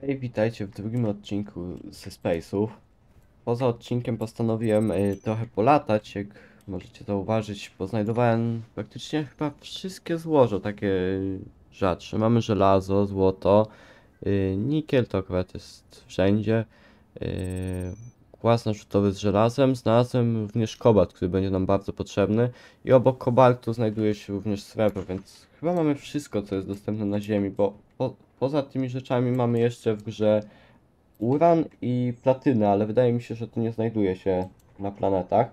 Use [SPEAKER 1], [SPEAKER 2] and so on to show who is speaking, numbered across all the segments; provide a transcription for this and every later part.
[SPEAKER 1] Hej, witajcie w drugim odcinku ze Space'ów. Poza odcinkiem postanowiłem y, trochę polatać, jak możecie zauważyć, bo znajdowałem praktycznie chyba wszystkie złoża takie rzadsze. Mamy żelazo, złoto, y, nikiel to akurat jest wszędzie. Y, narzutowy z żelazem. Znalazłem również kobalt, który będzie nam bardzo potrzebny. I obok kobaltu znajduje się również srebro, więc chyba mamy wszystko, co jest dostępne na Ziemi, bo poza tymi rzeczami mamy jeszcze w grze uran i platynę, ale wydaje mi się, że to nie znajduje się na planetach.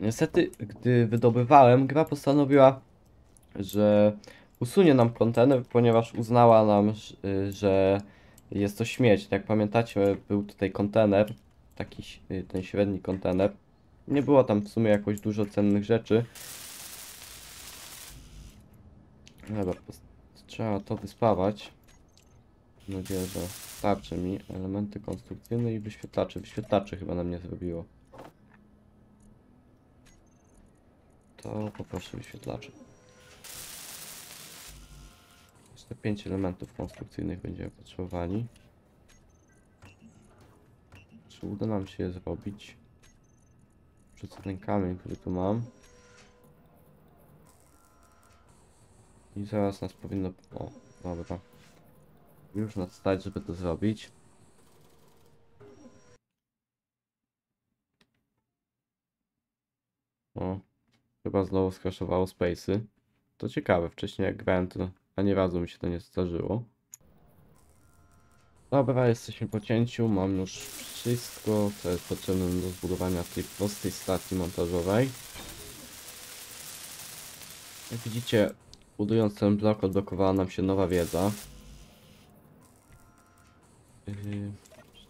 [SPEAKER 1] Niestety, gdy wydobywałem, gra postanowiła, że usunie nam kontener, ponieważ uznała nam, że jest to śmieć. Jak pamiętacie, był tutaj kontener, taki ten średni kontener. Nie było tam w sumie jakoś dużo cennych rzeczy. Dobra, trzeba to wyspawać. Mam nadzieję, że starczy mi. Elementy konstrukcyjne i wyświetlacze. Wyświetlacze chyba nam nie zrobiło. To poproszę wyświetlacze. Jeszcze 5 elementów konstrukcyjnych będziemy potrzebowali. Czy uda nam się je zrobić? Rzucę ten kamień, który tu mam. I zaraz nas powinno... O, dobra. Już nas stać, żeby to zrobić. O, chyba znowu skraszowało Space'y. To ciekawe, wcześniej jak grałem to ani razu mi się to nie zdarzyło. Dobra, jesteśmy po cięciu, mam już wszystko, co jest potrzebne do zbudowania tej prostej stacji montażowej. Jak widzicie, budując ten blok odblokowała nam się nowa wiedza. Yy,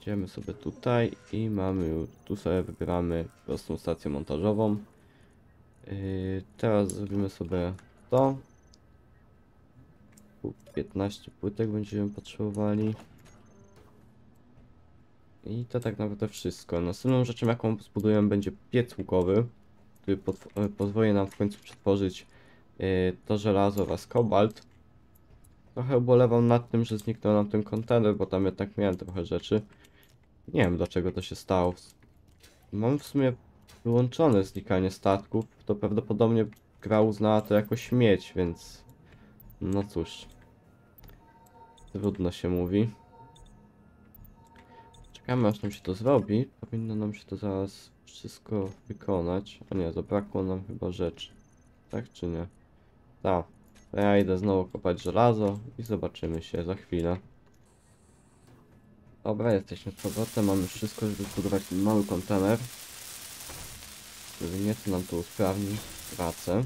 [SPEAKER 1] Idziemy sobie tutaj i mamy tu sobie wybieramy prostą stację montażową. Yy, teraz zrobimy sobie to. Tu 15 płytek będziemy potrzebowali. I to tak naprawdę wszystko. Następną rzeczą jaką zbudujemy będzie piec łukowy, który e, pozwoli nam w końcu przetworzyć yy, to żelazo oraz kobalt. Trochę ubolewam nad tym, że zniknął nam ten kontener, bo tam jednak miałem trochę rzeczy. Nie wiem dlaczego to się stało. Mam w sumie wyłączone znikanie statków, to prawdopodobnie gra uznała to jako śmieć, więc no cóż. Trudno się mówi. Czekamy aż nam się to zrobi. Powinno nam się to zaraz wszystko wykonać. A nie, zabrakło nam chyba rzeczy. Tak czy nie? Tak. Ja idę znowu kopać żelazo i zobaczymy się za chwilę. Dobra, jesteśmy z powrotem, mamy wszystko, żeby zbudować ten mały kontener. Który nieco nam to usprawni pracę.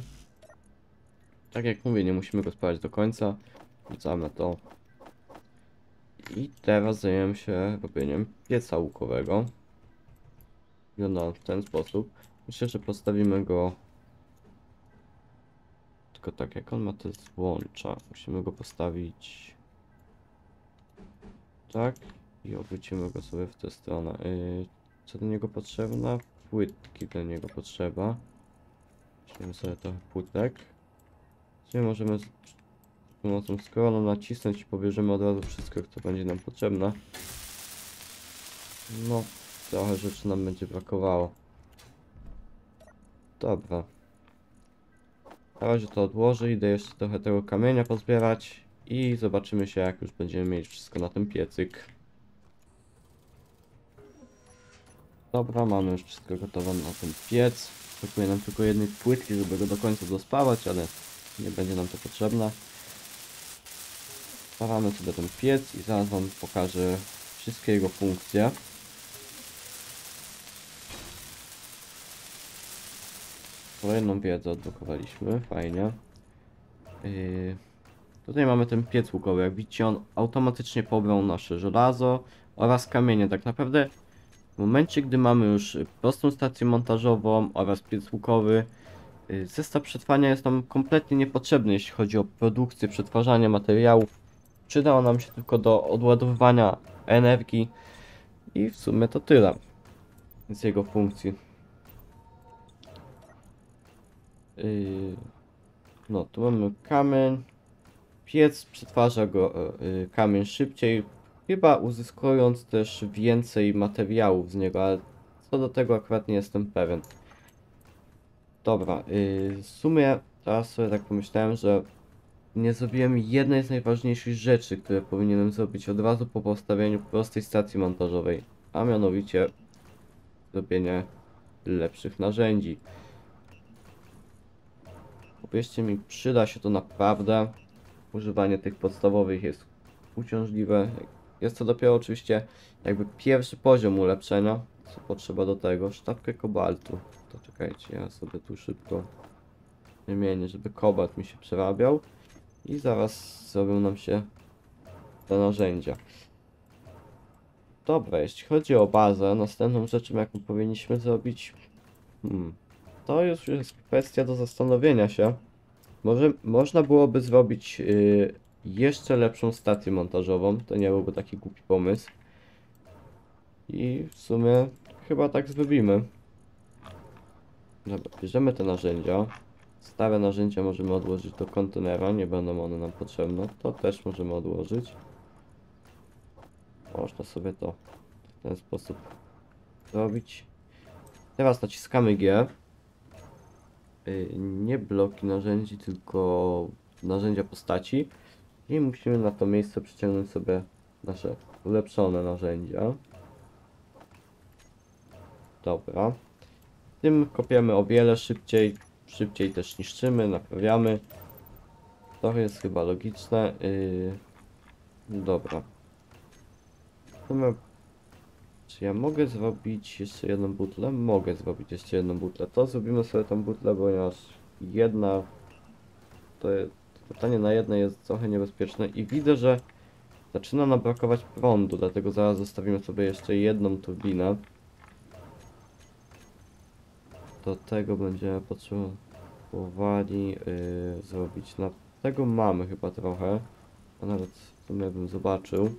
[SPEAKER 1] Tak jak mówię, nie musimy go spalać do końca. Wrzucamy to. I teraz zajmiemy się robieniem pieca łukowego. Wygląda on w ten sposób. Myślę, że postawimy go tylko tak, jak on ma te złącza, musimy go postawić tak i obrócimy go sobie w tę stronę. Yy, co do niego potrzebna? Płytki do niego potrzeba. Weźmiemy sobie trochę płytek. Gdzie możemy z pomocą scrolla nacisnąć i pobierzemy od razu wszystko, co będzie nam potrzebne. No, trochę rzeczy nam będzie brakowało. Dobra. Na razie to odłożę, idę jeszcze trochę tego kamienia pozbierać i zobaczymy się jak już będziemy mieć wszystko na ten piecyk. Dobra, mamy już wszystko gotowe na ten piec. Brakuje nam tylko jednej płytki, żeby go do końca dospawać, ale nie będzie nam to potrzebne. Spawamy sobie ten piec i zaraz wam pokażę wszystkie jego funkcje. Kolejną wiedzę odblokowaliśmy, fajnie. Yy, tutaj mamy ten piec łukowy, jak widzicie on automatycznie pobrał nasze żelazo oraz kamienie. Tak naprawdę w momencie, gdy mamy już prostą stację montażową oraz piec łukowy, y, zestaw przetwarzania jest nam kompletnie niepotrzebny, jeśli chodzi o produkcję, przetwarzanie materiałów. Przydał nam się tylko do odładowywania energii i w sumie to tyle z jego funkcji. No, tu mamy kamień, piec przetwarza go e, y, kamień szybciej, chyba uzyskując też więcej materiałów z niego, ale co do tego akurat nie jestem pewien. Dobra, y, w sumie teraz sobie tak pomyślałem, że nie zrobiłem jednej z najważniejszych rzeczy, które powinienem zrobić od razu po postawieniu prostej stacji montażowej, a mianowicie zrobienie lepszych narzędzi. Uwierzcie mi, przyda się to naprawdę. Używanie tych podstawowych jest uciążliwe. Jest to dopiero oczywiście jakby pierwszy poziom ulepszenia. Co potrzeba do tego? Sztabkę kobaltu. To czekajcie, ja sobie tu szybko wymienię, żeby kobalt mi się przerabiał. I zaraz zrobią nam się te narzędzia. Dobra, jeśli chodzi o bazę, następną rzeczą jaką powinniśmy zrobić... Hmm, to już jest kwestia do zastanowienia się. Może można byłoby zrobić y, jeszcze lepszą stację montażową. To nie byłby taki głupi pomysł. I w sumie chyba tak zrobimy. Dobra, bierzemy te narzędzia. Stare narzędzia możemy odłożyć do kontenera, nie będą one nam potrzebne. To też możemy odłożyć. Można sobie to w ten sposób zrobić. Teraz naciskamy G. Y, Nie bloki narzędzi, tylko narzędzia postaci. I musimy na to miejsce przyciągnąć sobie nasze ulepszone narzędzia. Dobra. Tym kopiemy o wiele szybciej. Szybciej też niszczymy, naprawiamy. To jest chyba logiczne. Yy... Dobra. Sumie, Czy ja mogę zrobić jeszcze jedną butlę? Mogę zrobić jeszcze jedną butlę. To zrobimy sobie tą butlę, ponieważ jedna to jest, pytanie na jednej jest trochę niebezpieczne i widzę, że zaczyna nam brakować prądu, dlatego zaraz zostawimy sobie jeszcze jedną turbinę. Do tego będziemy potrzebowali yy, zrobić. Na tego mamy chyba trochę. A nawet w sumie bym zobaczył.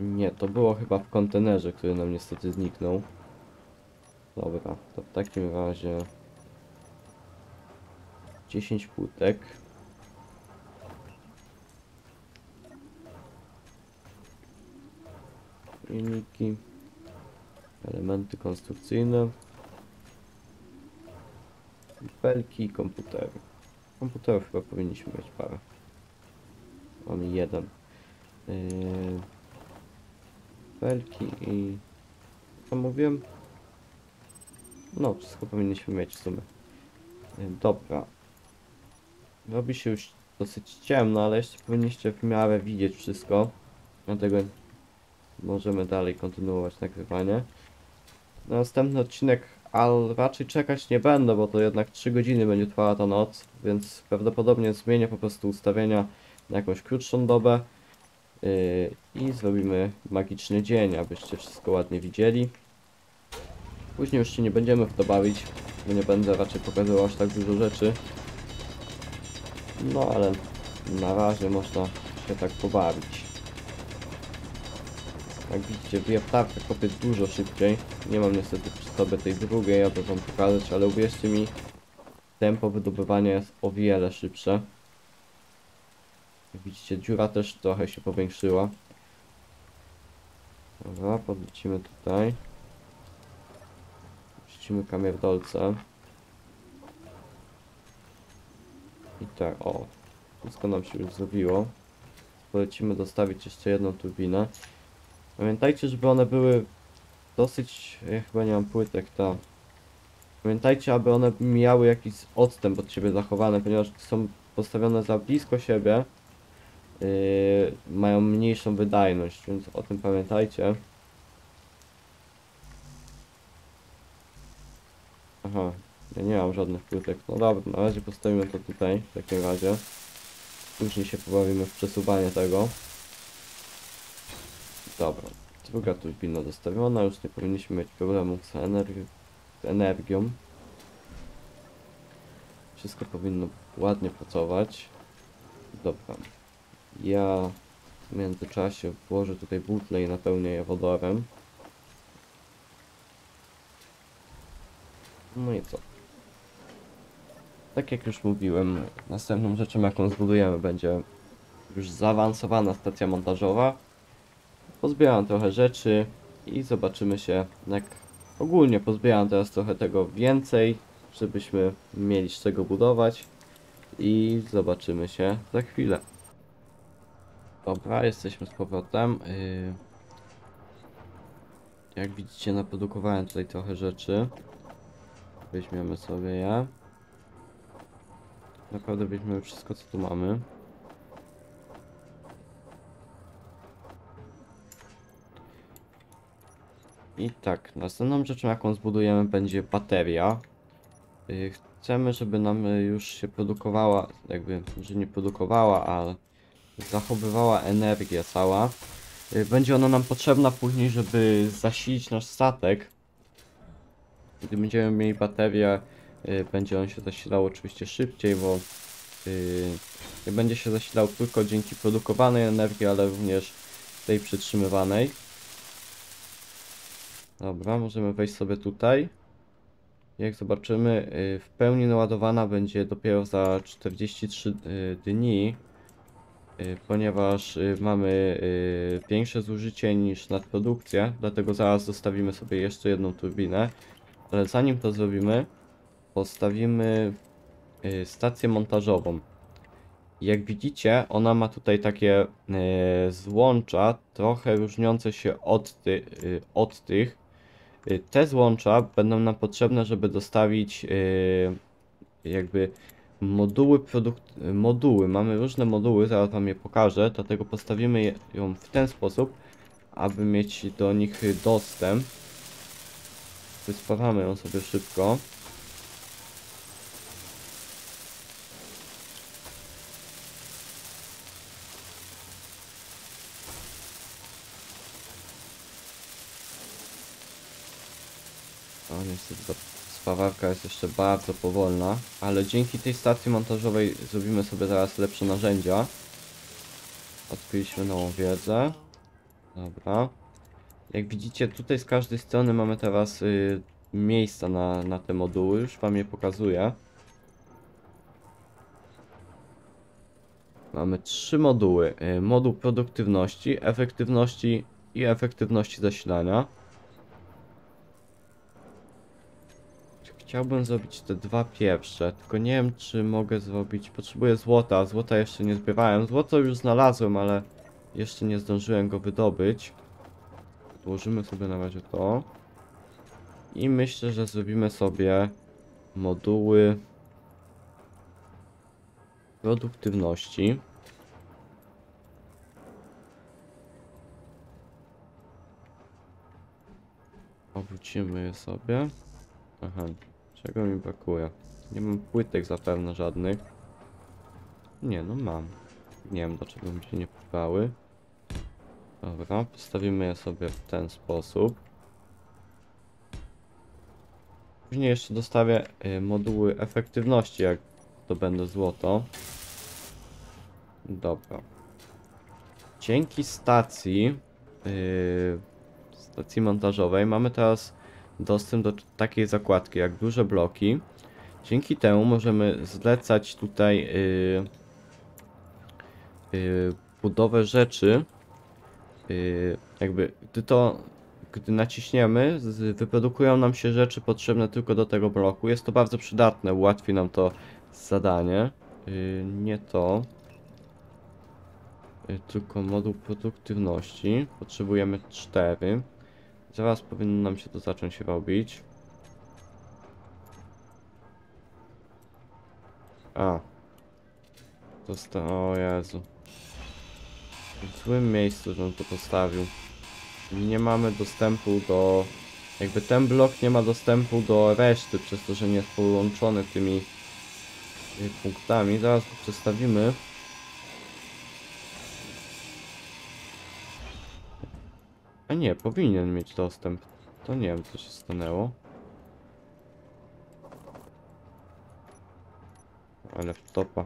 [SPEAKER 1] Nie, to było chyba w kontenerze, który nam niestety zniknął. Dobra, to w takim razie 10 płytek. Linijki. Elementy konstrukcyjne. Belki i komputery. Komputerów chyba powinniśmy mieć parę. Mamy jeden. Yy... I... Co mówiłem? No, wszystko powinniśmy mieć w sumie. Yy, Dobra. Robi się już dosyć ciemno, ale jeszcze powinniście w miarę widzieć wszystko. Dlatego możemy dalej kontynuować nagrywanie. Na następny odcinek, ale raczej czekać nie będę, bo to jednak 3 godziny będzie trwała ta noc, więc prawdopodobnie zmienię po prostu ustawienia na jakąś krótszą dobę. Yy, I zrobimy magiczny dzień, abyście wszystko ładnie widzieli. Później już się nie będziemy w to bawić, bo nie będę raczej pokazywał aż tak dużo rzeczy. No ale na razie można się tak pobawić. Jak widzicie, wiertarkę kopię dużo szybciej. Nie mam niestety przy sobie tej drugiej, aby wam pokazać, ale uwierzcie mi, tempo wydobywania jest o wiele szybsze. Jak widzicie, dziura też trochę się powiększyła. Dobra, podlecimy tutaj. Puścimy kamierdolce. I tak, o. Wszystko nam się już zrobiło. Polecimy dostawić jeszcze jedną turbinę. Pamiętajcie, żeby one były dosyć... Ja chyba nie mam płytek, ta. Pamiętajcie, aby one miały jakiś odstęp od siebie zachowany, ponieważ są postawione za blisko siebie. Yy, mają mniejszą wydajność, więc o tym pamiętajcie. Aha, ja nie mam żadnych płytek. No dobra, na razie postawimy to tutaj, w takim razie. Później się pobawimy w przesuwanie tego. Dobra, druga turbina dostawiona, już nie powinniśmy mieć problemów z, energi z energią. Wszystko powinno ładnie pracować. Dobra, ja w międzyczasie włożę tutaj butle i napełnię je wodorem. No i co? tak jak już mówiłem, następną rzeczą jaką zbudujemy będzie już zaawansowana stacja montażowa. Pozbieram trochę rzeczy i zobaczymy się jak ogólnie pozbieram teraz trochę tego więcej, żebyśmy mieli z czego budować i zobaczymy się za chwilę. Dobra, jesteśmy z powrotem. Yy, Jak widzicie, naprodukowałem tutaj trochę rzeczy. Weźmiemy sobie je. Naprawdę weźmiemy wszystko, co tu mamy. I tak, następną rzeczą, jaką zbudujemy, będzie bateria. Yy, Chcemy, żeby nam y, już się produkowała, jakby, że nie produkowała, a zachowywała energię cała. Y, Będzie ona nam potrzebna później, żeby zasilić nasz statek. Gdy będziemy mieli baterię, y, będzie on się zasilał oczywiście szybciej, bo y, nie będzie się zasilał tylko dzięki produkowanej energii, ale również tej przytrzymywanej. Dobra, możemy wejść sobie tutaj. Jak zobaczymy, y, w pełni naładowana będzie dopiero za 43 y, dni, y, ponieważ y, mamy y, większe zużycie niż nadprodukcja, dlatego zaraz zostawimy sobie jeszcze jedną turbinę. Ale zanim to zrobimy, postawimy y, stację montażową. Jak widzicie, ona ma tutaj takie y, złącza, trochę różniące się od, ty, y, od tych. Y, Te złącza będą nam potrzebne, żeby dostawić y, jakby moduły produkt, moduły. Mamy różne moduły, zaraz wam je pokażę, dlatego postawimy ją w ten sposób, aby mieć do nich dostęp. Wyspawamy ją sobie szybko. O, niestety ta spawarka jest jeszcze bardzo powolna, ale dzięki tej stacji montażowej zrobimy sobie zaraz lepsze narzędzia. Odkryliśmy nową wiedzę. Dobra. Jak widzicie, tutaj z każdej strony mamy teraz y, miejsca na, na te moduły, już wam je pokazuję. Mamy trzy moduły. Y, moduł produktywności, efektywności i efektywności zasilania. Chciałbym zrobić te dwa pierwsze, tylko nie wiem czy mogę zrobić, potrzebuję złota, złota jeszcze nie zbierałem, złoto już znalazłem, ale jeszcze nie zdążyłem go wydobyć. Odłożymy sobie na razie to. I myślę, że zrobimy sobie moduły produktywności. Obrócimy je sobie. Aha, czego mi brakuje? Nie mam płytek zapewne żadnych. Nie, no mam. Nie wiem dlaczego mi się nie podobały. Dobra, postawimy je sobie w ten sposób. Później jeszcze dostawię y, moduły efektywności, jak to będę złoto. Dobra. Dzięki stacji, yy, stacji montażowej mamy teraz dostęp do takiej zakładki jak duże bloki. Dzięki temu możemy zlecać tutaj yy, yy, budowę rzeczy. Yy, jakby gdy to, gdy naciśniemy, z, wyprodukują nam się rzeczy potrzebne tylko do tego bloku. Jest to bardzo przydatne, ułatwi nam to zadanie. Yy, nie to. Yy, tylko moduł produktywności. Potrzebujemy 4. Zaraz powinno nam się to zacząć robić. A. Zosta... O Jezu. W złym miejscu, żebym to postawił. Nie mamy dostępu do... Jakby ten blok nie ma dostępu do reszty, przez to, że nie jest połączony tymi punktami. Zaraz go przestawimy. Nie, powinien mieć dostęp. To nie wiem, co się stanęło. Ale w topa.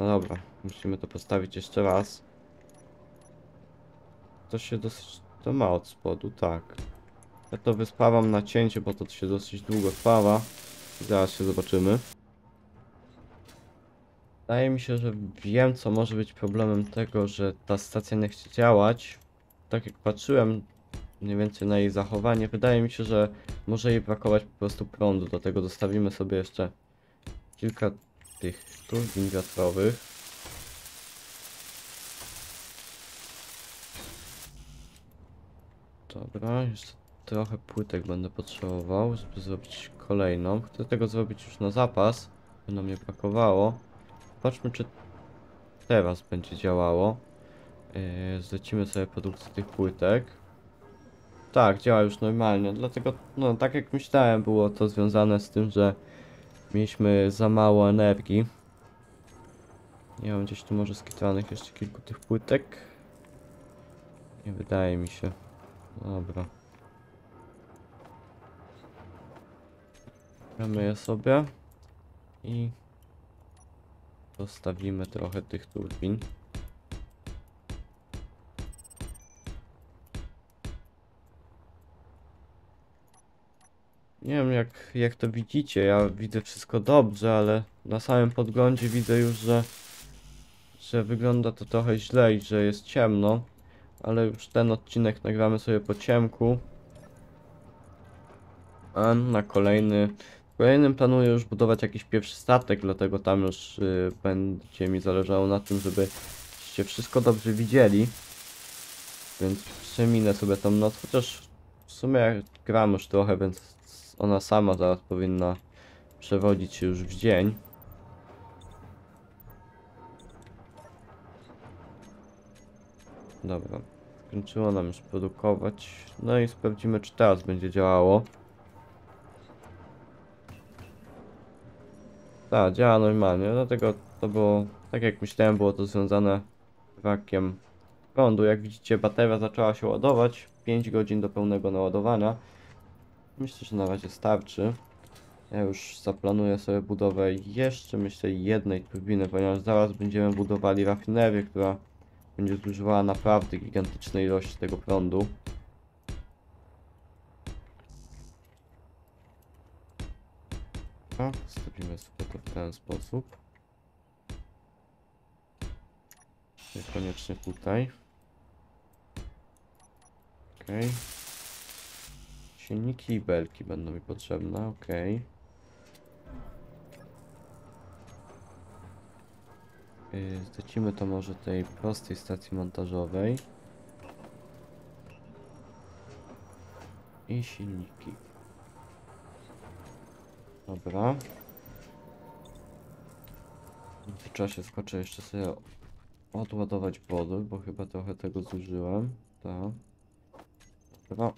[SPEAKER 1] No dobra, musimy to postawić jeszcze raz. To się dosyć... To ma od spodu, tak. Ja to wyspawam na cięcie, bo to się dosyć długo. I zaraz się zobaczymy. Wydaje mi się, że wiem, co może być problemem tego, że ta stacja nie chce działać. Tak jak patrzyłem mniej więcej na jej zachowanie, wydaje mi się, że może jej brakować po prostu prądu. Do tego dostawimy sobie jeszcze kilka tych turbin wiatrowych. Dobra, jeszcze trochę płytek będę potrzebował, żeby zrobić kolejną. Chcę tego zrobić już na zapas, by nam nie brakowało. Patrzmy, czy teraz będzie działało. Yy, zlecimy sobie produkcję tych płytek. Tak, działa już normalnie, dlatego, no tak jak myślałem, było to związane z tym, że mieliśmy za mało energii. Nie mam gdzieś tu może skitranych jeszcze kilku tych płytek. Nie wydaje mi się. Dobra. Mamy je sobie i Zostawimy trochę tych turbin. Jak, jak to widzicie, ja widzę wszystko dobrze, ale na samym podglądzie widzę już, że, że wygląda to trochę źle i że jest ciemno. Ale już ten odcinek nagramy sobie po ciemku. A na kolejny w kolejnym planuję już budować jakiś pierwszy statek, dlatego tam już y, będzie mi zależało na tym, żebyście wszystko dobrze widzieli. Więc przeminę sobie tą noc, chociaż w sumie gram już trochę, więc ona sama zaraz powinna przewodzić się już w dzień. Dobra, skończyło nam już produkować. No i sprawdzimy, czy teraz będzie działało. Tak, działa normalnie, dlatego to było, tak jak myślałem, było to związane z brakiem prądu. Jak widzicie, bateria zaczęła się ładować, 5 godzin do pełnego naładowania. Myślę, że na razie starczy. Ja już zaplanuję sobie budowę jeszcze, myślę, jednej turbiny, ponieważ zaraz będziemy budowali rafinerię, która będzie zużywała naprawdę gigantyczne ilości tego prądu. A, stawimy sobie to w ten sposób. Niekoniecznie tutaj. Okej. Silniki i belki będą mi potrzebne, okej. Yy, Zlecimy to może tej prostej stacji montażowej. I silniki. Dobra. W międzyczasie skoczę jeszcze sobie odładować wody, bo chyba trochę tego zużyłem. Tak. Dobra.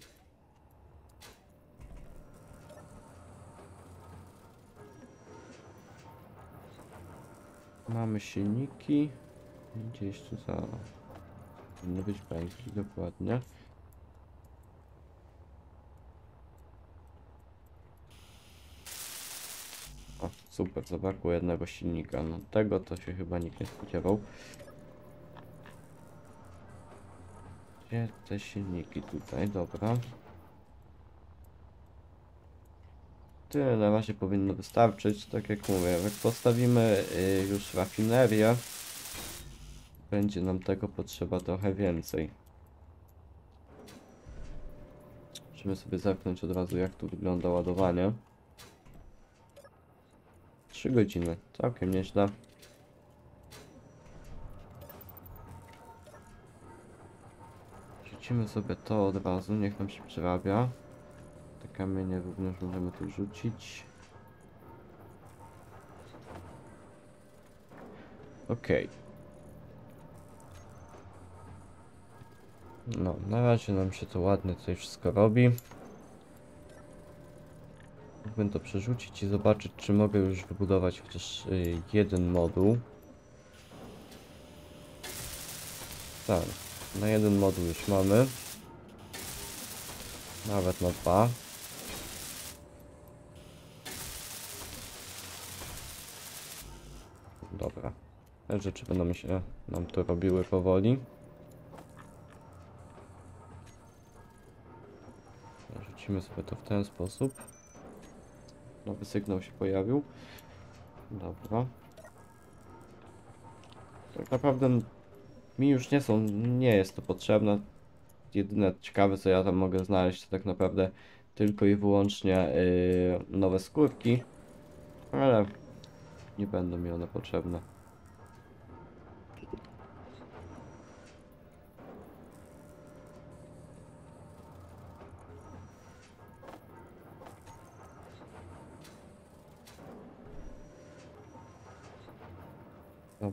[SPEAKER 1] Mamy silniki. Gdzieś tu za... Powinny być bańki, dokładnie. O, super, zabrakło jednego silnika. No tego to się chyba nikt nie spodziewał. Gdzie te silniki tutaj? Dobra. Tyle razie powinno wystarczyć. Tak jak mówię, jak postawimy y, już rafinerię, będzie nam tego potrzeba trochę więcej. Musimy sobie zerknąć od razu jak tu wygląda ładowanie. 3 godziny, całkiem nieźle. Rzucimy sobie to od razu, niech nam się przerabia. Kamienie również możemy tu rzucić. Okej. No, na razie nam się to ładnie tutaj wszystko robi. Mógłbym to przerzucić i zobaczyć, czy mogę już wybudować chociaż y, jeden moduł. Tak, na jeden moduł już mamy. Nawet na dwa. Dobra. Te rzeczy będą się nam to robiły powoli. Rzucimy sobie to w ten sposób. Nowy sygnał się pojawił. Dobra. tak naprawdę mi już nie są, nie jest to potrzebne. Jedyne ciekawe co ja tam mogę znaleźć to tak naprawdę tylko i wyłącznie yy, nowe skórki, ale nie będą mi one potrzebne.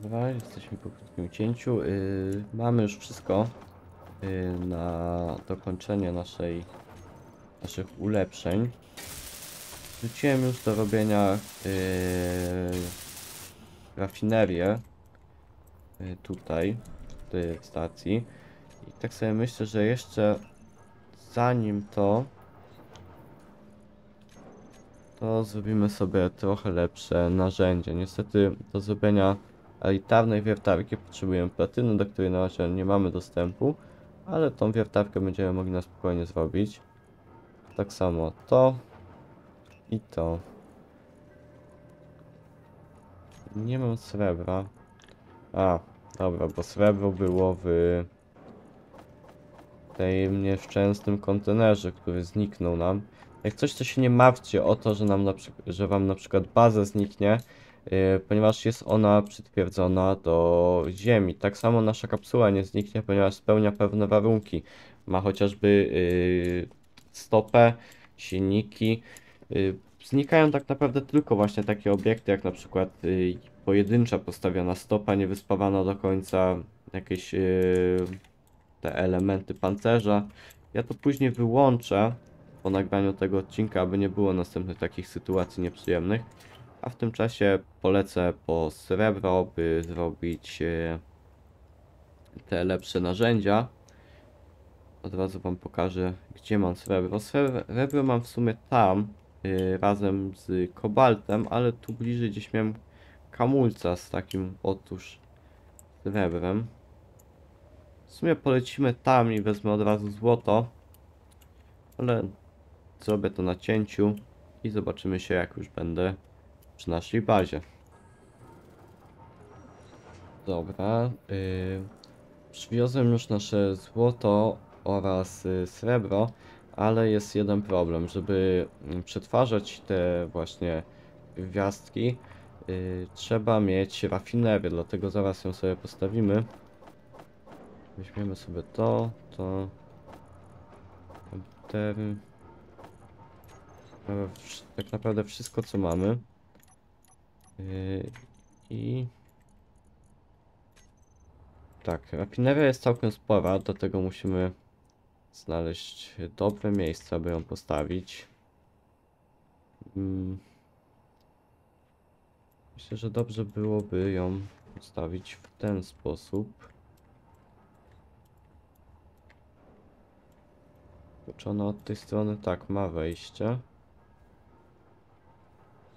[SPEAKER 1] Dobra, jesteśmy po krótkim cięciu. Yy, mamy już wszystko yy, na dokończenie naszej, naszych ulepszeń. Wróciłem już do robienia yy, rafinerię yy, tutaj, w tej stacji. I tak sobie myślę, że jeszcze zanim to, to zrobimy sobie trochę lepsze narzędzie. Niestety do zrobienia elitarnej wiertarki potrzebujemy platyny, do której na razie nie mamy dostępu, ale tą wiertarkę będziemy mogli na spokojnie zrobić. Tak samo to i to. Nie mam srebra. A, dobra, bo srebro było w tym nieszczęsnym kontenerze, który zniknął nam. Jak coś, to się nie martwcie o to, że, nam że wam na przykład baza zniknie, ponieważ jest ona przytwierdzona do ziemi. Tak samo nasza kapsuła nie zniknie, ponieważ spełnia pewne warunki. Ma chociażby yy, stopę, silniki. Yy, znikają tak naprawdę tylko właśnie takie obiekty, jak na przykład yy, pojedyncza postawiona stopa, niewyspawana do końca, jakieś te elementy pancerza. Ja to później wyłączę po nagraniu tego odcinka, aby nie było następnych takich sytuacji nieprzyjemnych. A w tym czasie polecę po srebro, by zrobić e, te lepsze narzędzia. Od razu wam pokażę, gdzie mam srebro. Srebro mam w sumie tam, e, razem z kobaltem, ale tu bliżej gdzieś miałem kamulca z takim otóż srebrem. W sumie polecimy tam i wezmę od razu złoto, ale zrobię to na cięciu i zobaczymy się jak już będę przy naszej bazie. Dobra, yy, przywiozłem już nasze złoto oraz y, srebro, ale jest jeden problem, żeby mm, przetwarzać te właśnie gwiazdki, yy, trzeba mieć rafinerię, dlatego zaraz ją sobie postawimy. Weźmiemy sobie to, to, komputery. Wsz- Tak naprawdę wszystko co mamy. Yy, I tak, rafineria jest całkiem spora, dlatego musimy znaleźć dobre miejsce, aby ją postawić. Mm. Myślę, że dobrze byłoby ją postawić w ten sposób. Czy ona od tej strony tak ma wejście.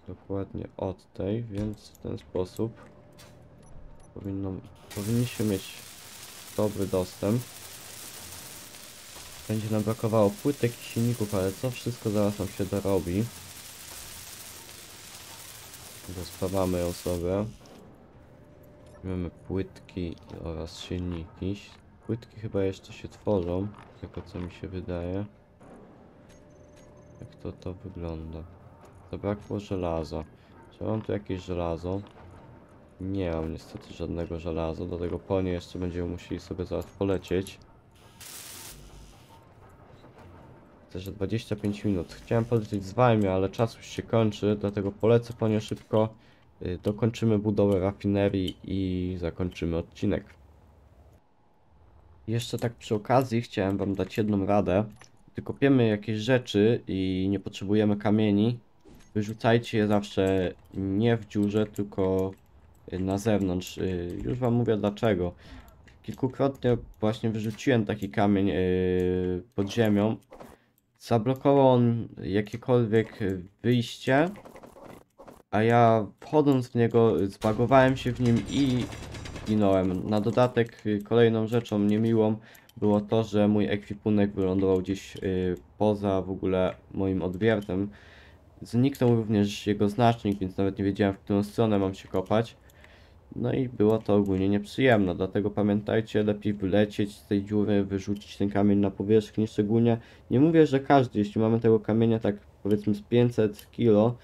[SPEAKER 1] Dokładnie od tej, więc w ten sposób powinno, powinniśmy mieć dobry dostęp. Będzie nam brakowało płytek i silników, ale to wszystko zaraz nam się dorobi. Rozpawamy ją sobie. Mamy płytki oraz silniki. Płytki chyba jeszcze się tworzą, tego co mi się wydaje. Jak to to wygląda? Zabrakło żelaza. Czy mam tu jakieś żelazo? Nie mam niestety żadnego żelaza, do tego po jeszcze będziemy musieli sobie zaraz polecieć. Że 25 minut. Chciałem polecieć z wami, ale czas już się kończy, dlatego polecę po nie szybko. Y, Dokończymy budowę rafinerii i zakończymy odcinek. Jeszcze tak przy okazji chciałem wam dać jedną radę. Gdy kopiemy jakieś rzeczy i nie potrzebujemy kamieni, wyrzucajcie je zawsze nie w dziurze, tylko y, na zewnątrz. Y, Już wam mówię dlaczego. Kilkukrotnie właśnie wyrzuciłem taki kamień y, pod ziemią. Zablokował on jakiekolwiek wyjście, a ja wchodząc w niego zbagowałem się w nim i zginąłem. Na dodatek kolejną rzeczą niemiłą było to, że mój ekwipunek wylądował gdzieś poza w ogóle moim odwiertem. Zniknął również jego znacznik, więc nawet nie wiedziałem w którą stronę mam się kopać. No i było to ogólnie nieprzyjemne, dlatego pamiętajcie, lepiej wylecieć z tej dziury, wyrzucić ten kamień na powierzchnię, szczególnie nie mówię, że każdy, jeśli mamy tego kamienia tak powiedzmy z 500 kilo,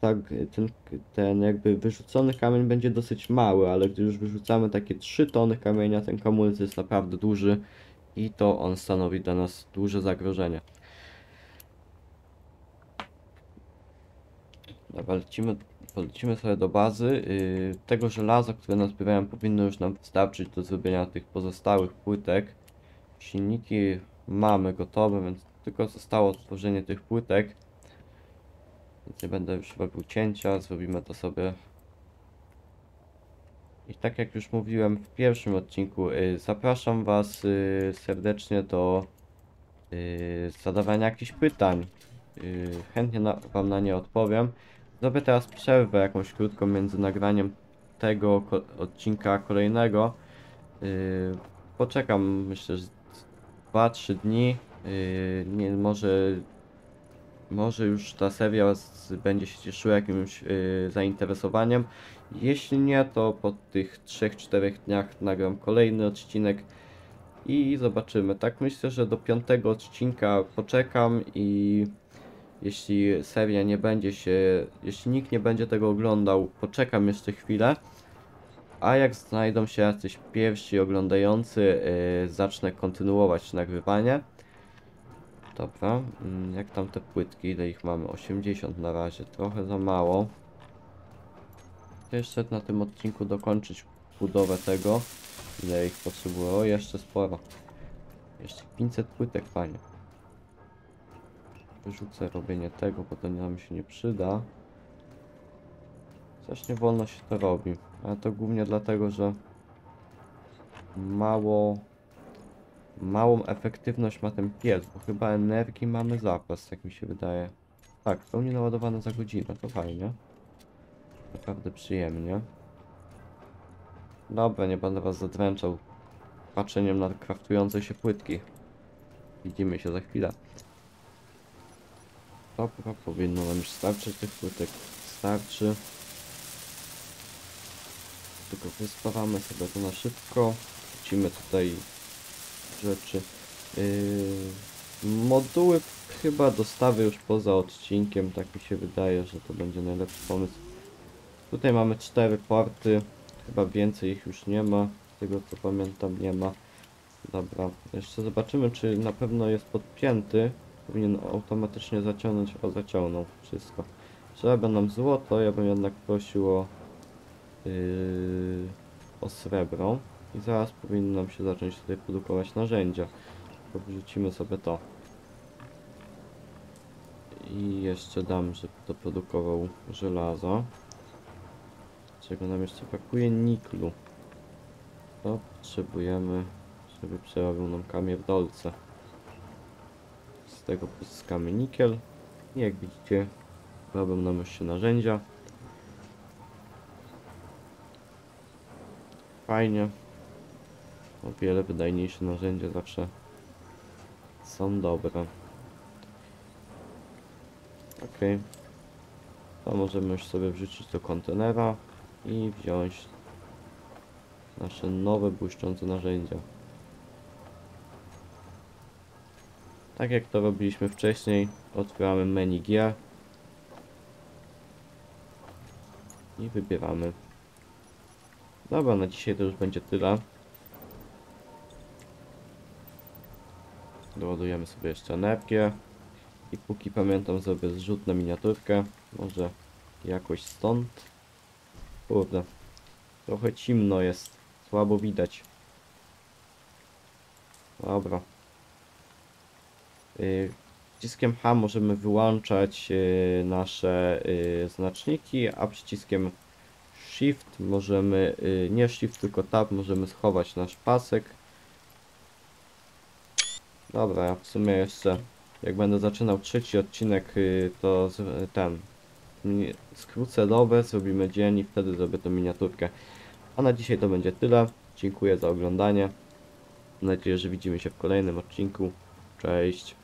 [SPEAKER 1] tak ten, ten jakby wyrzucony kamień będzie dosyć mały, ale gdy już wyrzucamy takie 3 tony kamienia, ten kamulec jest naprawdę duży i to on stanowi dla nas duże zagrożenie. Dobra, lecimy, polecimy sobie do bazy. Yy, tego żelaza, które nazbierałem, powinno już nam wystarczyć do zrobienia tych pozostałych płytek. Silniki mamy gotowe, więc tylko zostało tworzenie tych płytek. Więc nie będę już robił cięcia, zrobimy to sobie. I tak jak już mówiłem w pierwszym odcinku, yy, zapraszam Was yy, serdecznie do yy, zadawania jakichś pytań. Yy, chętnie na, Wam na nie odpowiem. Zrobię teraz przerwę jakąś krótką między nagraniem tego ko odcinka kolejnego. Yy, poczekam myślę, że 2-3 dni. Yy, nie, może, może już ta seria z, będzie się cieszyła jakimś yy, zainteresowaniem. Jeśli nie, to po tych 3-4 dniach nagram kolejny odcinek i zobaczymy. Tak myślę, że do piątego odcinka poczekam i jeśli seria nie będzie się, jeśli nikt nie będzie tego oglądał, poczekam jeszcze chwilę. A jak znajdą się jacyś pierwsi oglądający, yy, zacznę kontynuować nagrywanie. Dobra, mm, jak tam te płytki, ile ich mamy? 80 na razie, trochę za mało. Jeszcze na tym odcinku dokończyć budowę tego, ile ich potrzebuję. O, jeszcze sporo. Jeszcze 500 płytek, panie. Wyrzucę robienie tego, bo to nam się nie przyda. Strasznie wolno się to robi, ale to głównie dlatego, że mało małą efektywność ma ten piec, bo chyba energii mamy zapas, tak mi się wydaje. Tak, w pełni naładowane za godzinę, to fajnie. Naprawdę przyjemnie. Dobra, nie będę was zadręczał patrzeniem na kraftujące się płytki. Widzimy się za chwilę. Dobra, powinno nam już starczyć tych płytek. Starczy. Tylko wyspawamy sobie to na szybko. Wrzucimy tutaj rzeczy. Yy, moduły chyba dostawy już poza odcinkiem, tak mi się wydaje, że to będzie najlepszy pomysł. Tutaj mamy cztery porty, chyba więcej ich już nie ma, z tego co pamiętam nie ma. Dobra, jeszcze zobaczymy czy na pewno jest podpięty. Powinien automatycznie zaciągnąć, o zaciągnął wszystko. Trzeba nam złoto, ja bym jednak prosił o, yy, o srebro. I zaraz powinno nam się zacząć tutaj produkować narzędzia. Wrzucimy sobie to. I jeszcze dam, żeby to produkował żelazo. Czego nam jeszcze brakuje? Niklu. To potrzebujemy, żeby przerobił nam kamień w dolce. Z tego pozyskamy nikiel. I jak widzicie, robią nam się narzędzia. Fajnie. O wiele wydajniejsze narzędzia zawsze są dobre. Ok. To możemy już sobie wrzucić do kontenera i wziąć nasze nowe błyszczące narzędzia. Tak jak to robiliśmy wcześniej, otwieramy menu G i wybieramy. Dobra, na dzisiaj to już będzie tyle. Doładujemy sobie jeszcze energię. I póki pamiętam zrobię zrzut na miniaturkę. Może jakoś stąd. Kurde. Trochę cimno jest. Słabo widać. Dobra. Yy, przyciskiem H możemy wyłączać yy, nasze yy, znaczniki, a przyciskiem Shift możemy, nie Shift tylko Tab, możemy schować nasz pasek. Dobra, ja w sumie jeszcze jak będę zaczynał trzeci odcinek, to ten skrócę dobę, zrobimy dzień i wtedy zrobię tą miniaturkę. A na dzisiaj to będzie tyle. Dziękuję za oglądanie. Mam nadzieję, że widzimy się w kolejnym odcinku. Cześć.